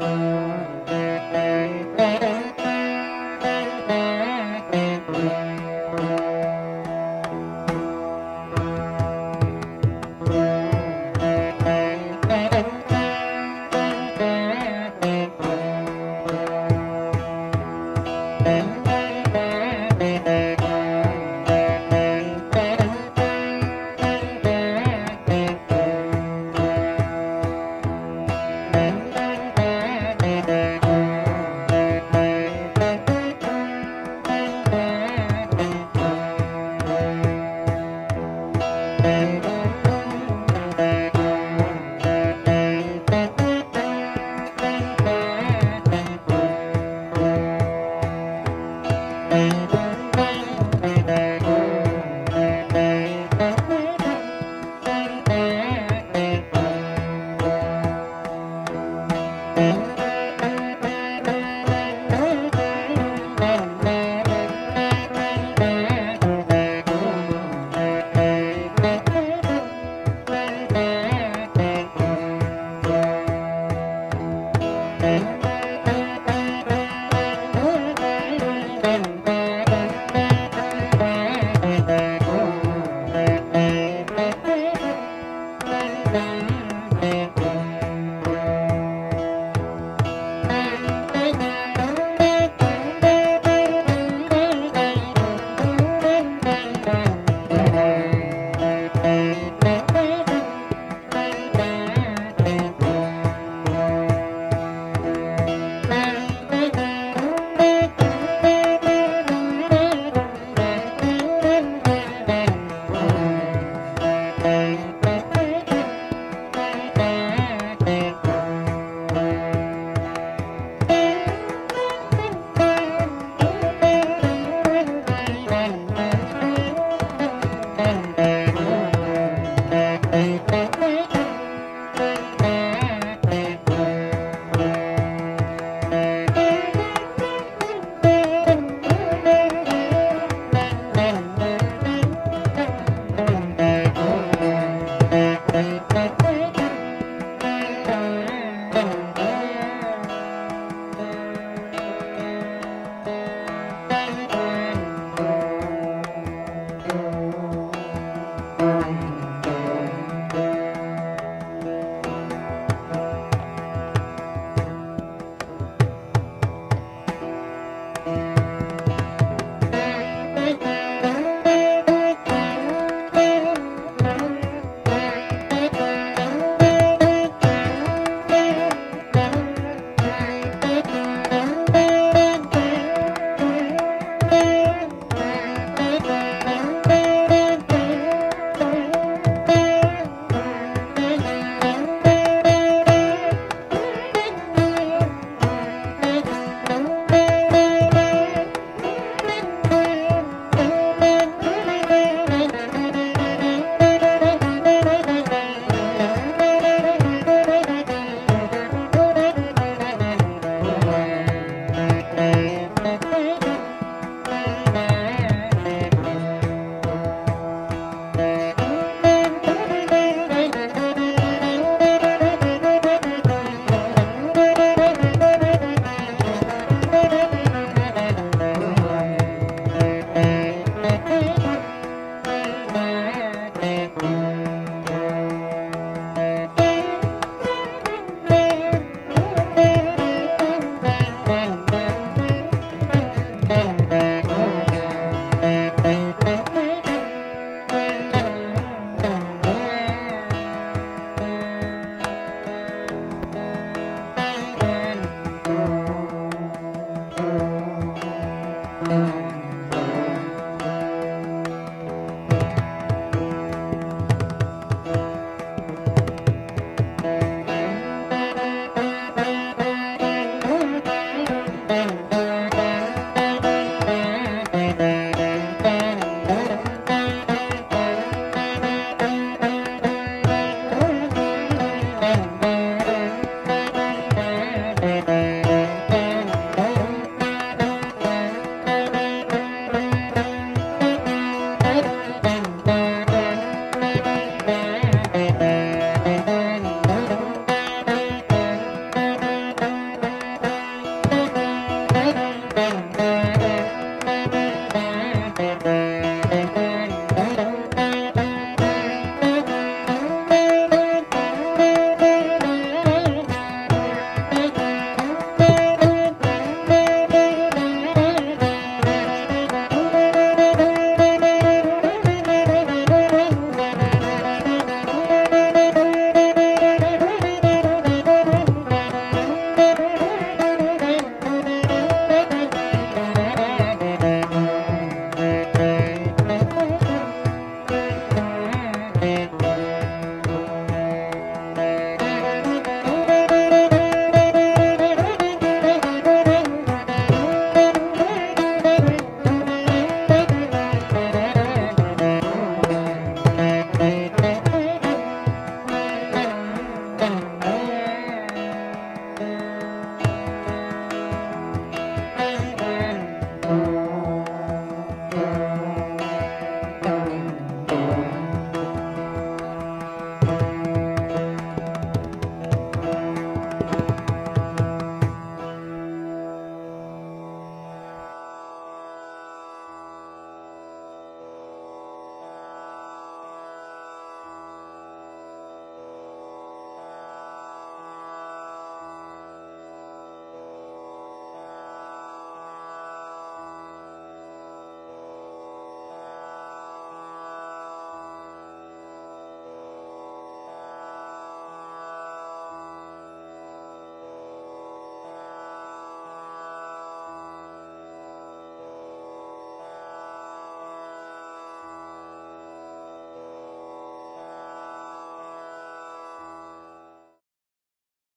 Música